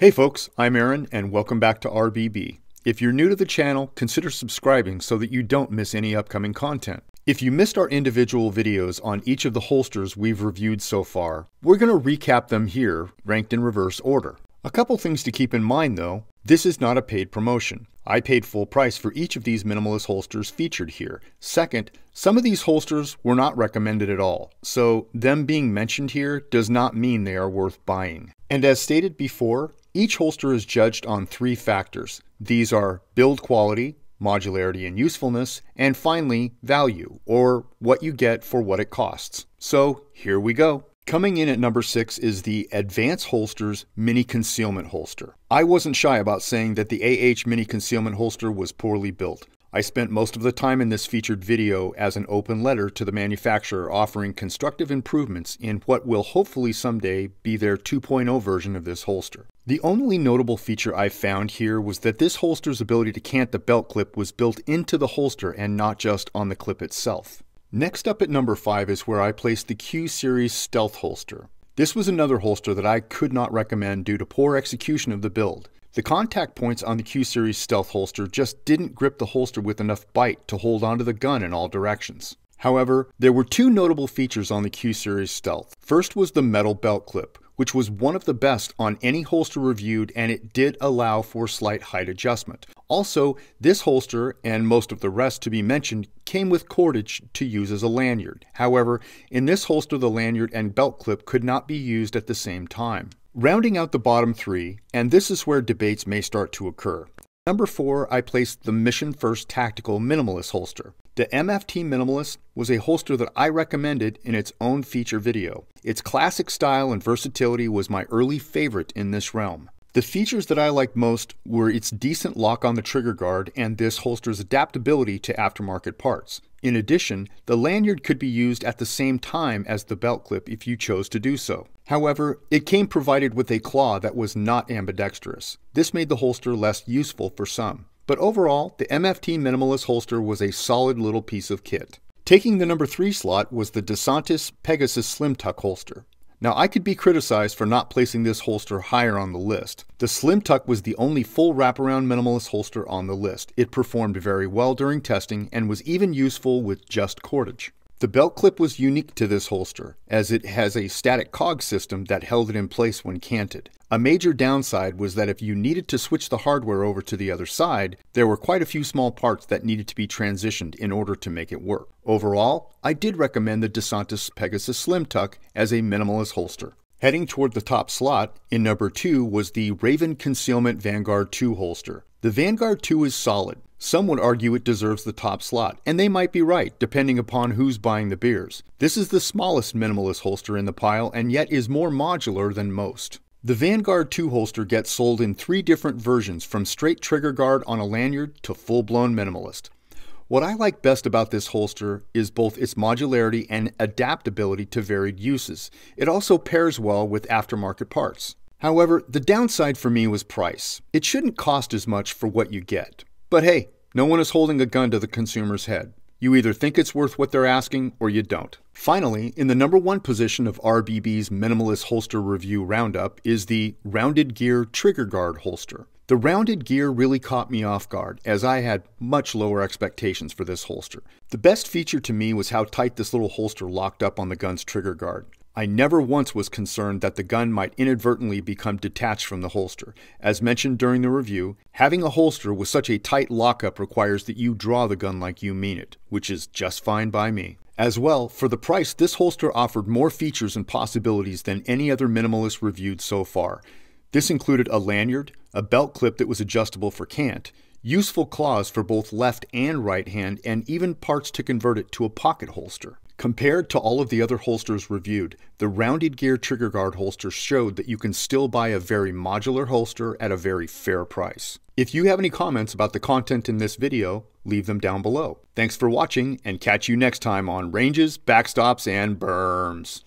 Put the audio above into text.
Hey folks, I'm Aaron and welcome back to RBB. If you're new to the channel, consider subscribing so that you don't miss any upcoming content. If you missed our individual videos on each of the holsters we've reviewed so far, we're going to recap them here, ranked in reverse order. A couple things to keep in mind though, this is not a paid promotion. I paid full price for each of these minimalist holsters featured here. Second, some of these holsters were not recommended at all, so them being mentioned here does not mean they are worth buying. And as stated before, each holster is judged on three factors. These are build quality, modularity and usefulness, and finally, value, or what you get for what it costs. So here we go. Coming in at number 6 is the Advanced Holsters Mini Concealment Holster. I wasn't shy about saying that the AH Mini Concealment Holster was poorly built. I spent most of the time in this featured video as an open letter to the manufacturer offering constructive improvements in what will hopefully someday be their 2.0 version of this holster. The only notable feature I found here was that this holster's ability to cant the belt clip was built into the holster and not just on the clip itself. Next up at number 5 is where I placed the Q Series Stealth holster. This was another holster that I could not recommend due to poor execution of the build. The contact points on the Q-Series stealth holster just didn't grip the holster with enough bite to hold onto the gun in all directions. However, there were two notable features on the Q-Series stealth. First was the metal belt clip, which was one of the best on any holster reviewed and it did allow for slight height adjustment. Also, this holster, and most of the rest to be mentioned, came with cordage to use as a lanyard. However, in this holster the lanyard and belt clip could not be used at the same time. Rounding out the bottom three, and this is where debates may start to occur. Number four, I placed the Mission First Tactical Minimalist holster. The MFT Minimalist was a holster that I recommended in its own feature video. Its classic style and versatility was my early favorite in this realm. The features that I liked most were its decent lock on the trigger guard and this holster's adaptability to aftermarket parts. In addition, the lanyard could be used at the same time as the belt clip if you chose to do so. However, it came provided with a claw that was not ambidextrous. This made the holster less useful for some. But overall, the MFT Minimalist holster was a solid little piece of kit. Taking the number 3 slot was the DeSantis Pegasus Slim Tuk holster. Now, I could be criticized for not placing this holster higher on the list. The Slim Tuk was the only full wraparound minimalist holster on the list. It performed very well during testing and was even useful with just cordage. The belt clip was unique to this holster, as it has a static cog system that held it in place when canted. A major downside was that if you needed to switch the hardware over to the other side, there were quite a few small parts that needed to be transitioned in order to make it work. Overall, I did recommend the DeSantis Pegasus Slim Tuk as a minimalist holster. Heading toward the top slot, in number 2 was the Raven Concealment Vanguard 2 holster. The Vanguard 2 is solid, some would argue it deserves the top slot, and they might be right, depending upon who's buying the beers. This is the smallest minimalist holster in the pile, and yet is more modular than most. The Vanguard 2 holster gets sold in three different versions, from straight trigger guard on a lanyard to full-blown minimalist. What I like best about this holster is both its modularity and adaptability to varied uses. It also pairs well with aftermarket parts. However, the downside for me was price. It shouldn't cost as much for what you get. But hey, no one is holding a gun to the consumer's head. You either think it's worth what they're asking or you don't. Finally, in the number one position of RBB's Minimalist Holster Review Roundup is the Rounded Gear Trigger Guard holster. The rounded gear really caught me off guard, as I had much lower expectations for this holster. The best feature to me was how tight this little holster locked up on the gun's trigger guard. I never once was concerned that the gun might inadvertently become detached from the holster. As mentioned during the review, having a holster with such a tight lockup requires that you draw the gun like you mean it, which is just fine by me. As well, for the price, this holster offered more features and possibilities than any other minimalist reviewed so far. This included a lanyard, a belt clip that was adjustable for cant, useful claws for both left and right hand, and even parts to convert it to a pocket holster. Compared to all of the other holsters reviewed, the rounded gear trigger guard holster showed that you can still buy a very modular holster at a very fair price. If you have any comments about the content in this video, leave them down below. Thanks for watching and catch you next time on Ranges, Backstops, and Berms.